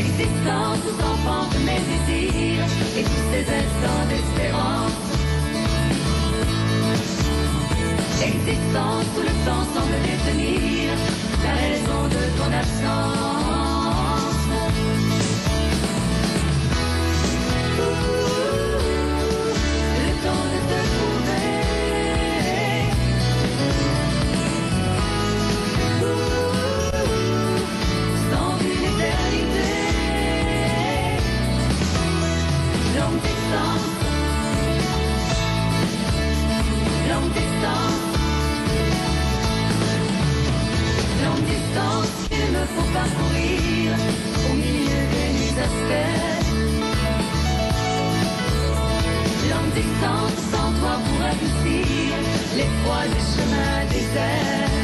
Existence aux enfants de mes désirs et tous ces instants d'espérance. Existence où le temps semble détenir la raison de ton absence. Sans toi pour adoucir les froids des chemins déserts.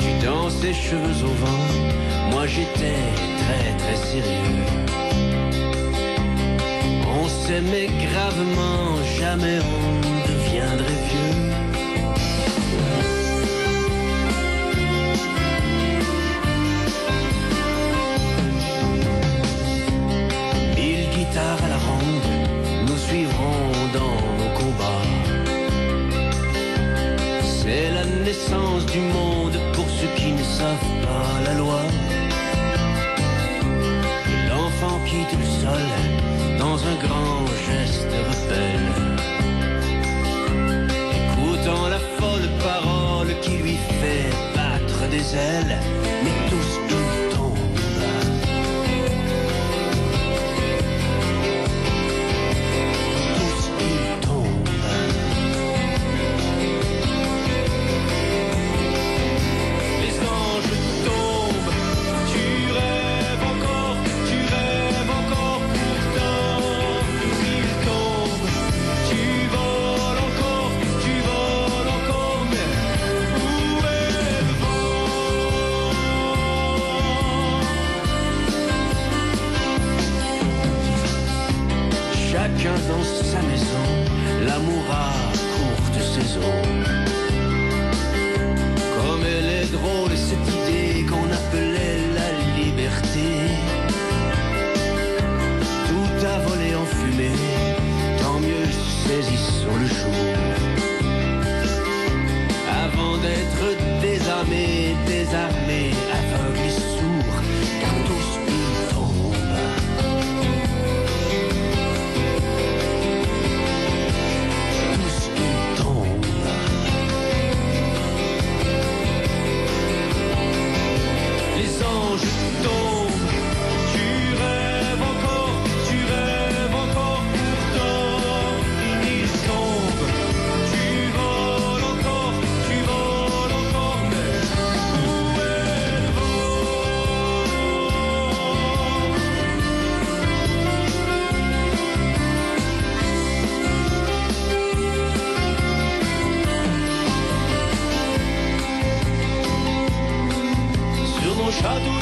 Tu dansais cheveux au vent, moi j'étais très très sérieux. On s'aimait gravement, jamais on deviendrait vieux du monde pour ceux qui ne savent pas la loi. L'enfant quitte le sol dans un grand geste rebelle. Écoutant la folle parole qui lui fait battre des ailes, shadow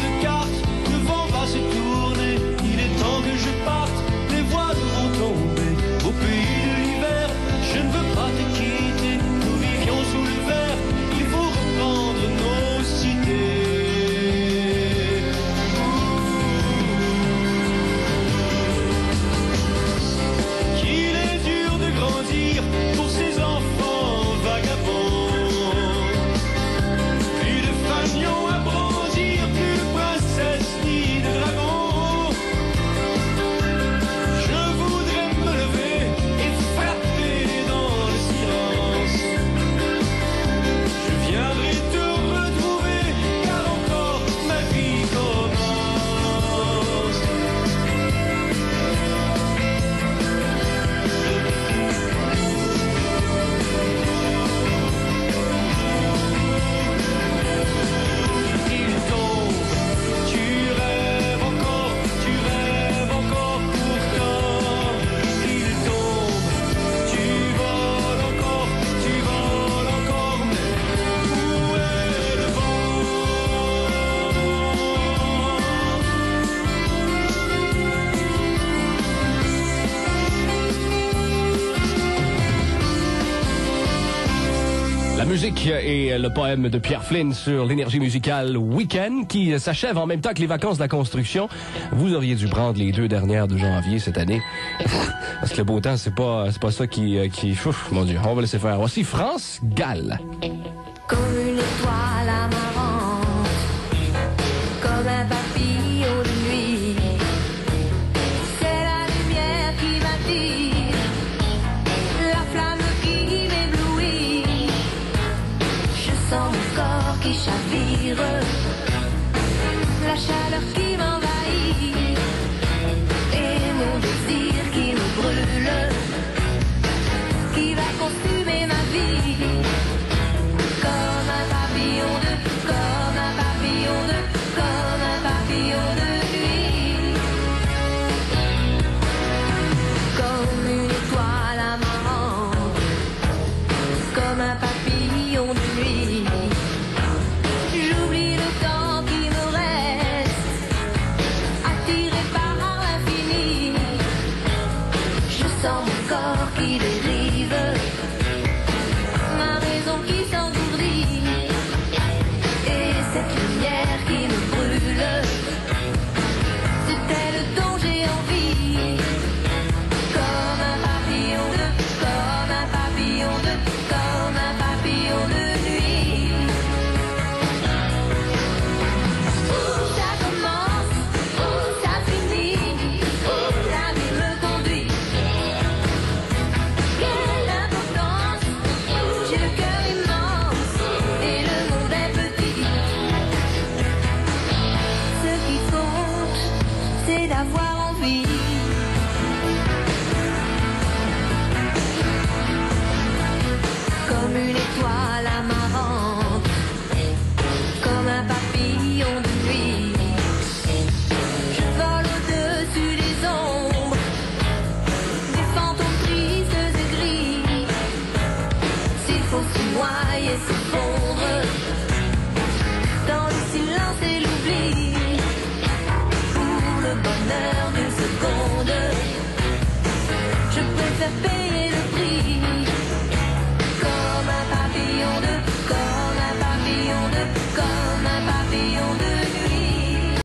musique et le poème de Pierre Flynn sur l'énergie musicale Weekend qui s'achève en même temps que les vacances de la construction. Vous auriez dû prendre les deux dernières de janvier cette année. Parce que le beau temps, c'est pas, c'est pas ça qui, euh, qui, mon dieu, on va laisser faire. Voici France Galles. fleurs qui m'envolent.